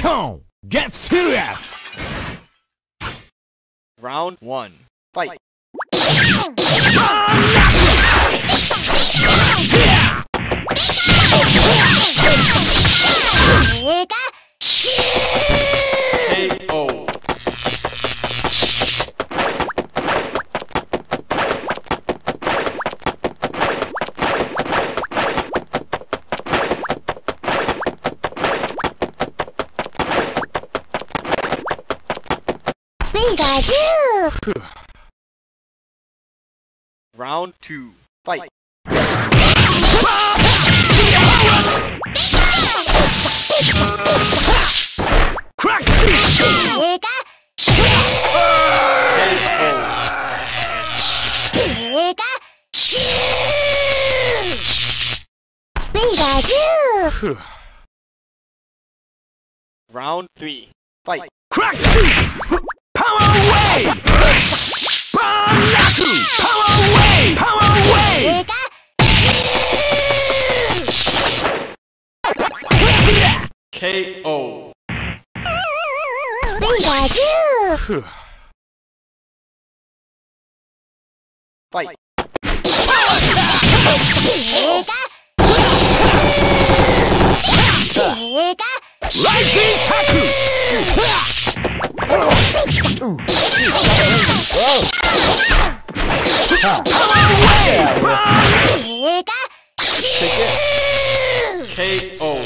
Come, get serious! Round one. Fight. Round two. Fight. Crack shoot! Round three. Fight. Crack shoot! Power Wave! Banaku! Power Wave! Power Wave! KO. Fight. Lightning Taku! Away! KO.